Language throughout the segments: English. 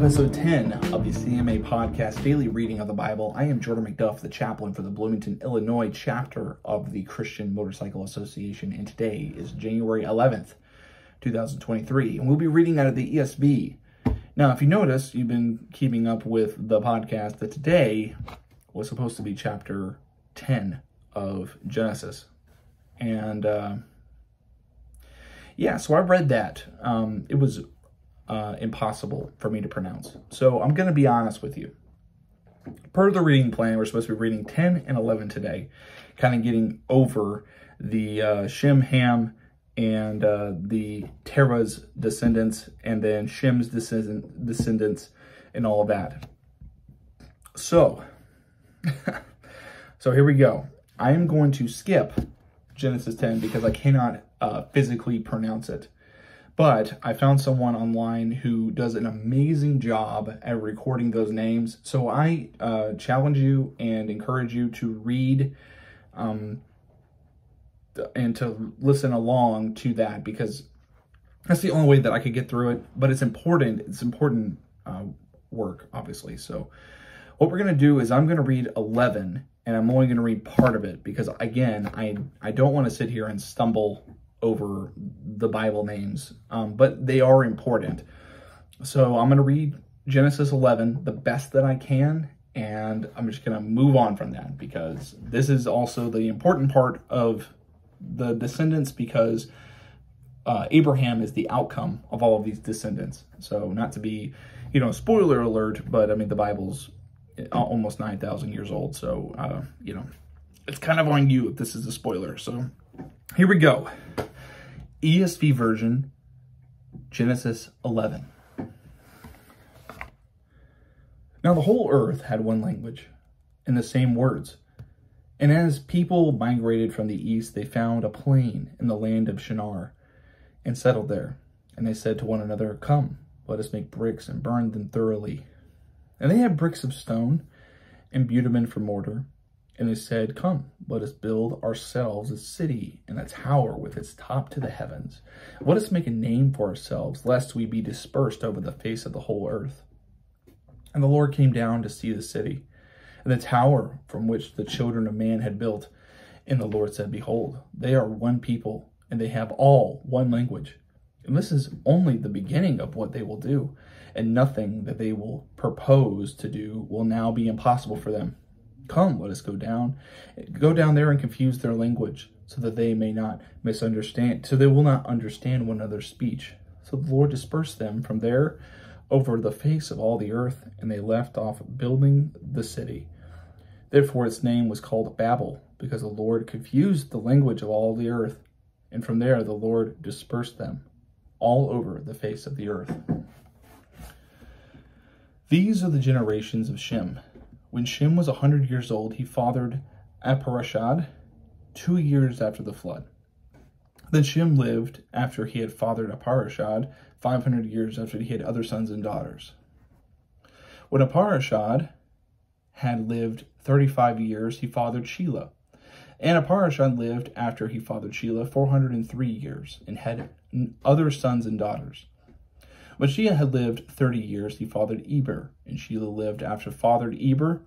episode 10 of the CMA Podcast Daily Reading of the Bible. I am Jordan McDuff, the chaplain for the Bloomington, Illinois chapter of the Christian Motorcycle Association, and today is January 11th, 2023, and we'll be reading out of the ESV. Now, if you notice, you've been keeping up with the podcast that today was supposed to be chapter 10 of Genesis. And uh, yeah, so I read that. Um, it was uh, impossible for me to pronounce. So I'm going to be honest with you. Per the reading plan, we're supposed to be reading 10 and 11 today, kind of getting over the uh, Shem, Ham, and uh, the Terah's descendants, and then Shem's descendant, descendants, and all of that. So, so here we go. I am going to skip Genesis 10 because I cannot uh, physically pronounce it. But I found someone online who does an amazing job at recording those names. So I uh, challenge you and encourage you to read um, and to listen along to that because that's the only way that I could get through it. But it's important. It's important uh, work, obviously. So what we're going to do is I'm going to read 11 and I'm only going to read part of it because, again, I, I don't want to sit here and stumble over the Bible names, um, but they are important. So I'm going to read Genesis 11 the best that I can, and I'm just going to move on from that because this is also the important part of the descendants because uh, Abraham is the outcome of all of these descendants. So not to be, you know, spoiler alert, but I mean, the Bible's almost 9,000 years old. So, uh, you know, it's kind of on you if this is a spoiler. So here we go. ESV version, Genesis 11. Now the whole earth had one language and the same words. And as people migrated from the east, they found a plain in the land of Shinar and settled there. And they said to one another, Come, let us make bricks and burn them thoroughly. And they had bricks of stone and bitumen for mortar and they said, Come, let us build ourselves a city and a tower with its top to the heavens. Let us make a name for ourselves, lest we be dispersed over the face of the whole earth. And the Lord came down to see the city, and the tower from which the children of man had built. And the Lord said, Behold, they are one people, and they have all one language. And this is only the beginning of what they will do, and nothing that they will propose to do will now be impossible for them. Come, let us go down. Go down there and confuse their language, so that they may not misunderstand, so they will not understand one another's speech. So the Lord dispersed them from there over the face of all the earth, and they left off building the city. Therefore its name was called Babel, because the Lord confused the language of all the earth. And from there the Lord dispersed them all over the face of the earth. These are the generations of Shem. When Shem was a hundred years old, he fathered Arpachshad two years after the flood. Then Shem lived after he had fathered Arpachshad 500 years after he had other sons and daughters. When Arpachshad had lived 35 years, he fathered Shelah. And Arpachshad lived after he fathered Shelah 403 years and had other sons and daughters. When Shelah had lived 30 years, he fathered Eber, and Shelah lived after fathered Eber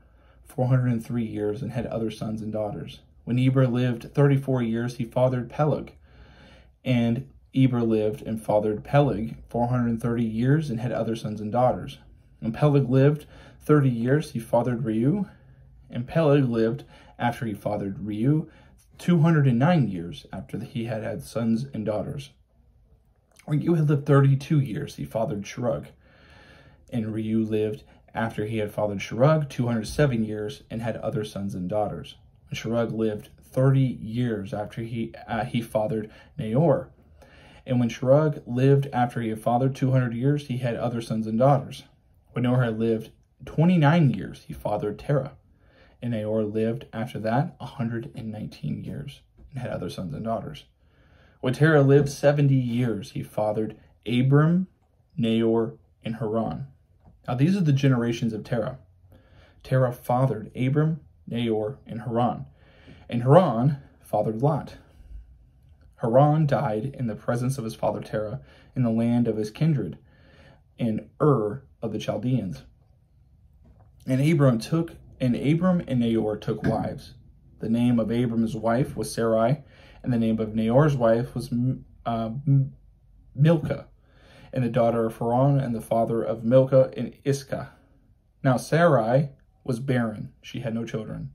403 years and had other sons and daughters. When Eber lived 34 years, he fathered Peleg, and Eber lived and fathered Peleg 430 years and had other sons and daughters. When Peleg lived 30 years, he fathered Reu, and Peleg lived after he fathered Reu 209 years after he had had sons and daughters. Reu had lived 32 years. He fathered Serug. And Reu lived after he had fathered Serug 207 years and had other sons and daughters. And Serug lived 30 years after he, uh, he fathered Nahor. And when Serug lived after he had fathered 200 years, he had other sons and daughters. When Nahor had lived 29 years, he fathered Terah. And Nahor lived after that 119 years and had other sons and daughters. Terah lived 70 years, he fathered Abram, Nahor, and Haran. Now these are the generations of Terah. Terah fathered Abram, Nahor, and Haran. And Haran fathered Lot. Haran died in the presence of his father Terah in the land of his kindred, in Ur of the Chaldeans. And Abram took and Abram and Nahor took wives. The name of Abram's wife was Sarai, and the name of Nahor's wife was uh, Milcah, and the daughter of Haran, and the father of Milcah and Iscah. Now Sarai was barren; she had no children.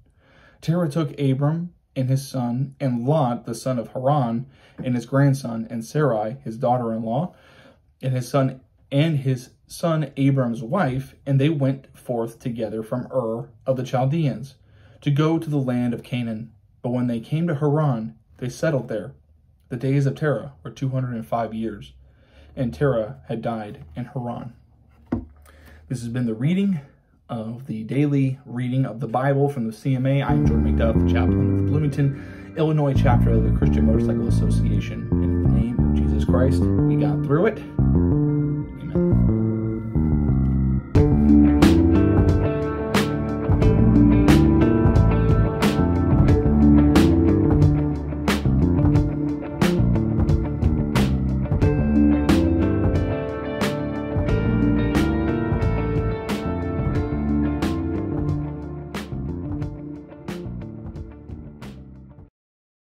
Terah took Abram and his son, and Lot, the son of Haran, and his grandson, and Sarai, his daughter-in-law, and his son and his son Abram's wife, and they went forth together from Ur of the Chaldeans to go to the land of Canaan. But when they came to Haran, they settled there. The days of Terah were 205 years, and Terah had died in Haran. This has been the reading of the daily reading of the Bible from the CMA. I'm Jordan McDuff, the chaplain of the Bloomington, Illinois chapter of the Christian Motorcycle Association. In the name of Jesus Christ, we got through it.